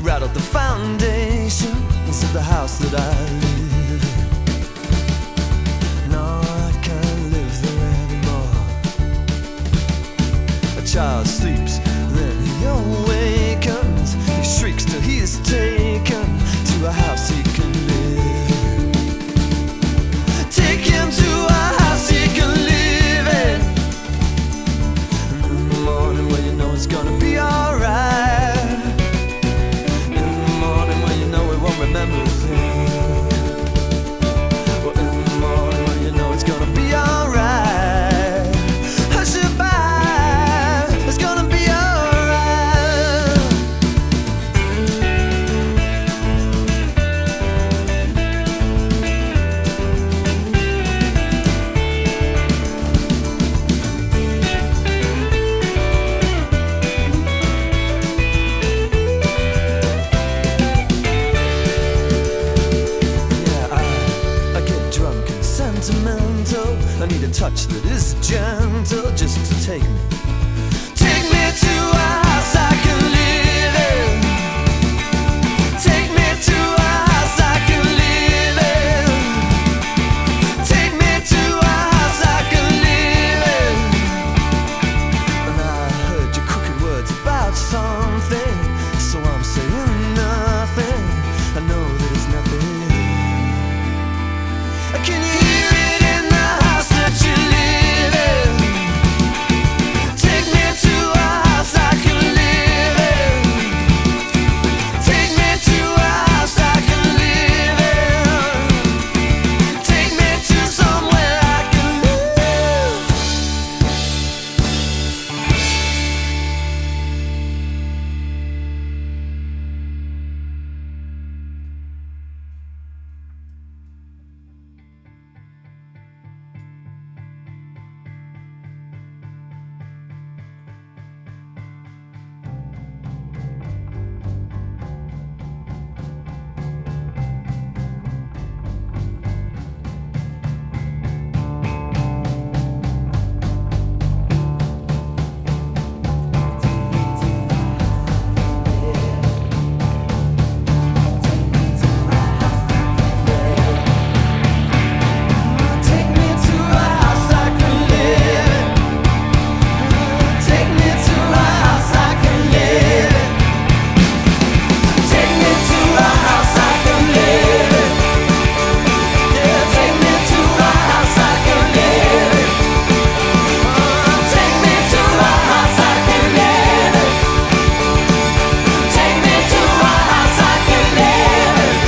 It rattled the foundations of the house that I live in. No, I can't live there anymore. A child sleeps. I need a touch that is gentle just to take me, take me to.